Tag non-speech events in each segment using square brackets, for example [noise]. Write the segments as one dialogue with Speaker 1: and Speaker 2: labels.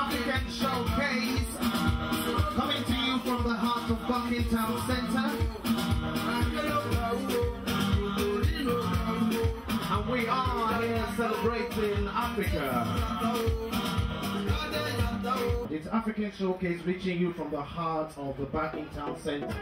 Speaker 1: African Showcase coming to you from the heart of Barking Town Center. Africa. It's African Showcase reaching you from the heart of the Barking Town Center.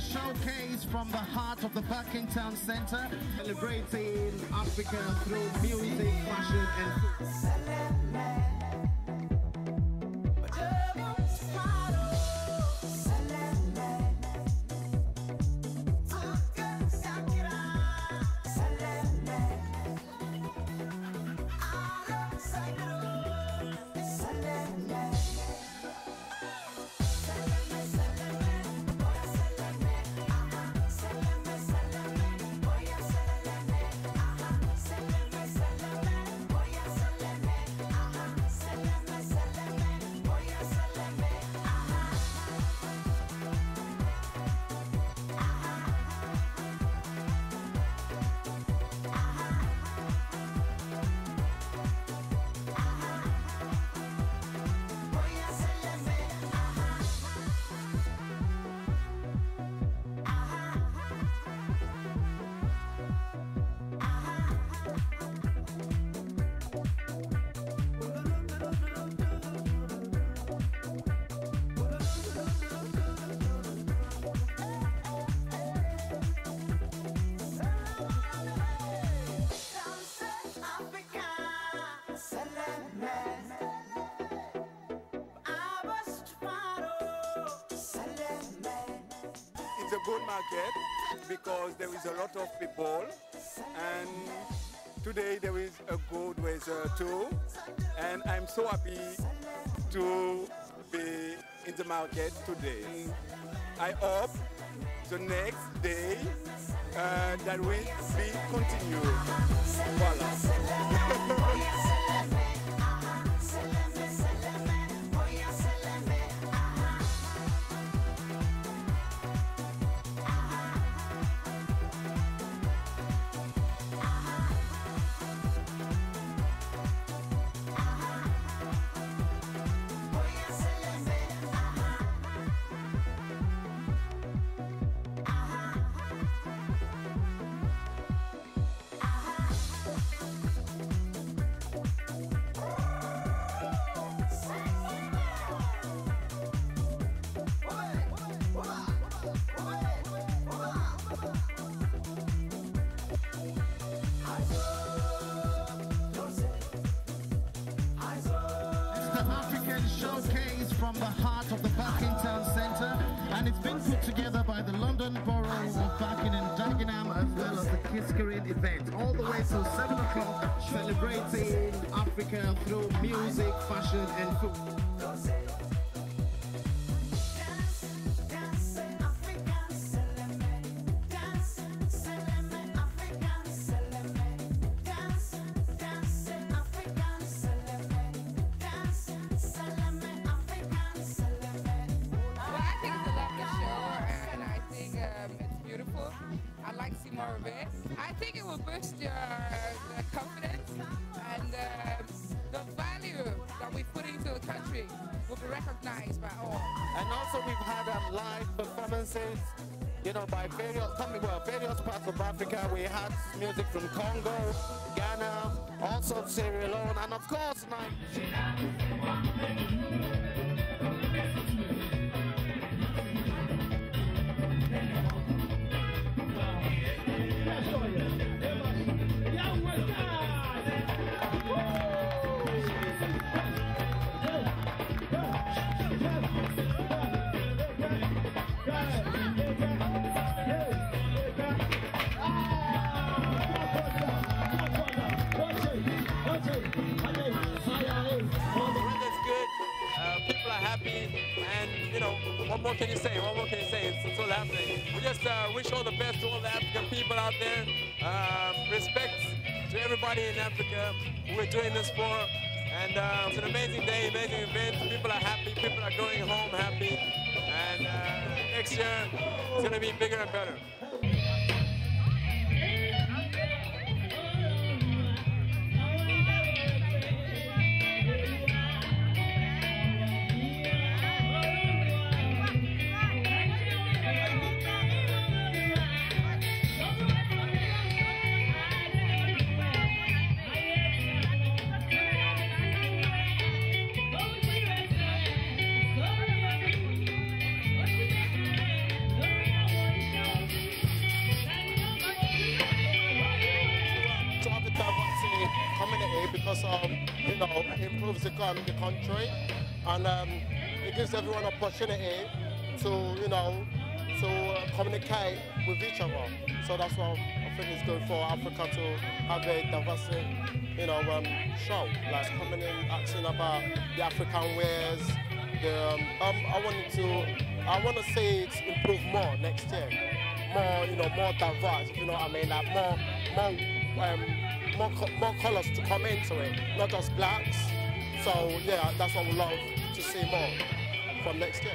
Speaker 1: Showcase from the heart of the Barking Town Center, celebrating Africa through music, fashion,
Speaker 2: good market because there is a lot of people and today there is a good weather too and I'm so happy to be in the market today. I hope the next day uh, that will be continued. Voila. [laughs]
Speaker 1: the African Showcase from the heart of the Barking Town Center, and it's been put together by the London Borough of Barking and Dagenham as well as the Kiskarin event, all the way till 7 o'clock, celebrating Africa through music, fashion, and food.
Speaker 3: Beautiful. I'd like to see more of it. I think it will boost your confidence and um the value that we put into the country will be recognized by all.
Speaker 4: And also we've had um, live performances you know, by various, coming, well, various parts of Africa. We had music from Congo, Ghana, also Sierra Leone, and of course,
Speaker 5: what more can you say? What more can you say? It's, it's all happening. We just uh, wish all the best to all the African people out there. Um, respect to everybody in Africa who we're doing this for. And uh, it's an amazing day, amazing event. People are happy, people are going home happy. And uh, next year, it's going to be bigger and better.
Speaker 6: The country, and um, it gives everyone opportunity to, you know, to uh, communicate with each other. So that's what I think is good for Africa to have a diversity, you know, um, show. Like coming in, asking about the African wares. The, um, um, I wanted to, I want to see it improve more next year. More, you know, more diverse. You know what I mean? Like more, more, um, more, more colors to come into it, not just blacks. So yeah, that's what we love to see more from next year.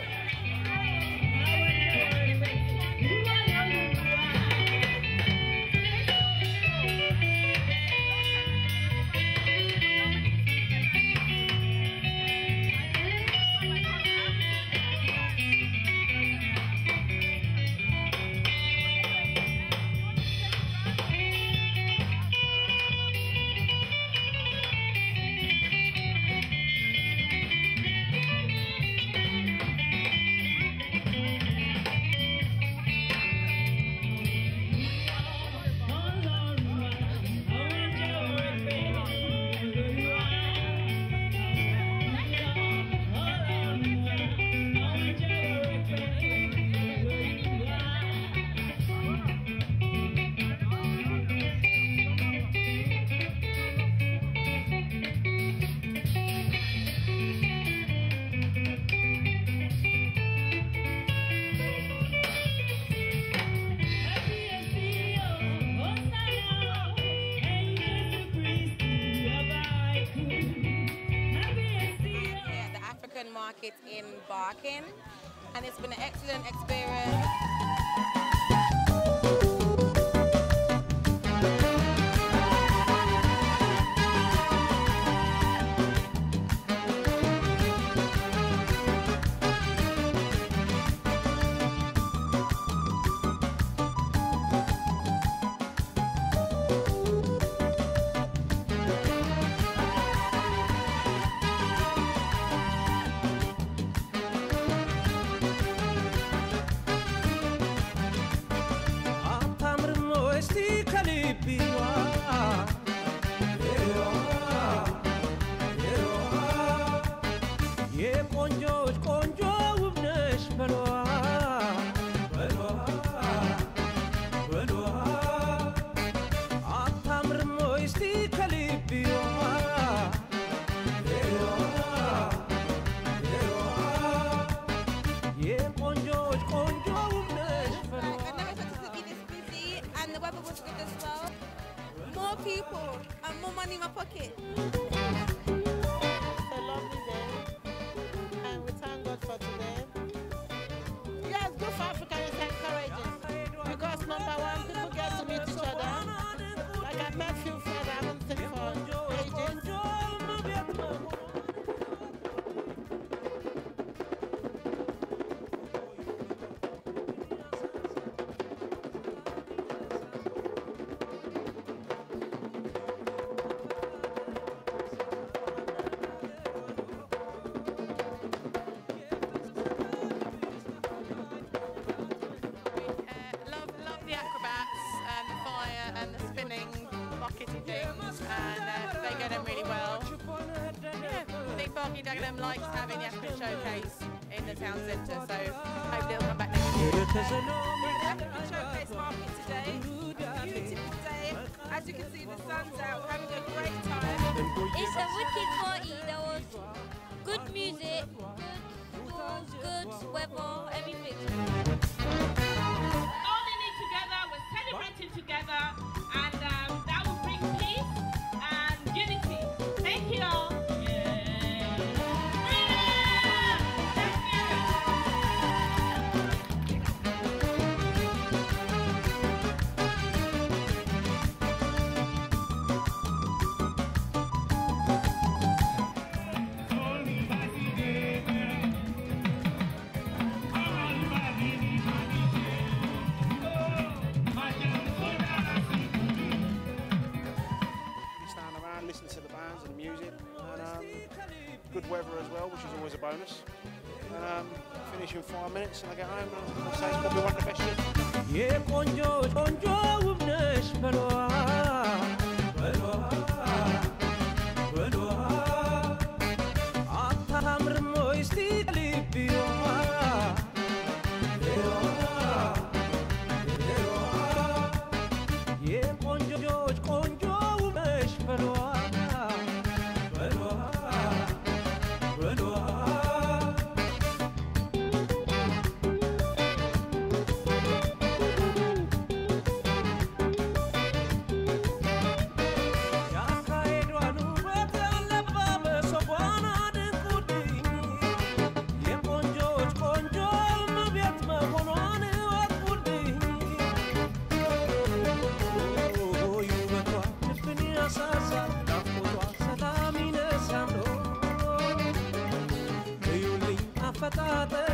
Speaker 7: market in Barking and it's been an excellent experience. anima um pouquinho. Dagenham likes having the African Showcase in the town centre, so hope they'll come back next year. We're at the African Showcase Market today. A beautiful day. As you can see, the sun's out, having a great time.
Speaker 8: It's a wicked party. There was good music, good stalls, good weather,
Speaker 4: well, which is always a bonus. Um, finish in five minutes and I get home and I say it's probably one of the best years.
Speaker 9: Yeah, patata